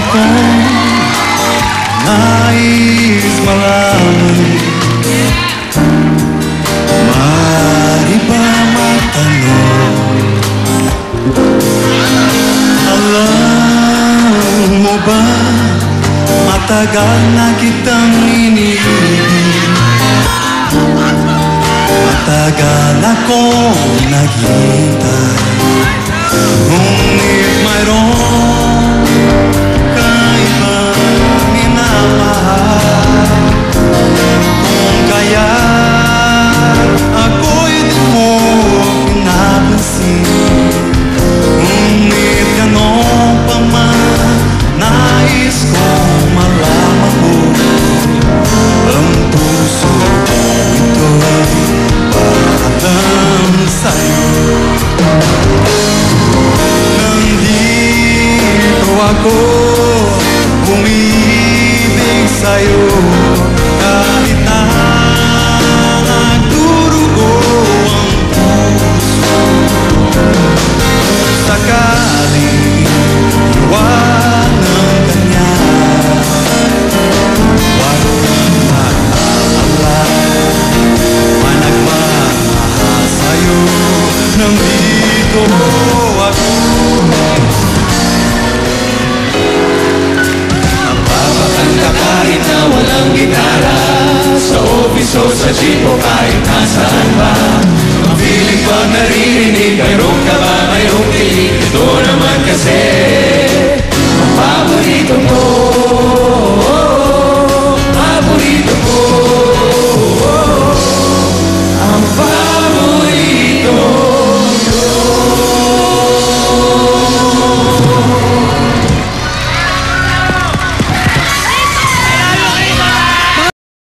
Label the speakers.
Speaker 1: lautan Ais malam. Mari pamatan Alam mo ba Matagal na kitang iniibig Matagal akong naging ako Umibig sa'yo Kahit na nagdurugo ang puso. Sakaling iwanan ka niya Walang mag-aalala May nagmamahal sa'yo. Nandito ako
Speaker 2: office o sa jeep o kahit nasaan ba? Ang feeling pag naririnig Mayroon ka ba, mayroong kilig. Ito naman kasi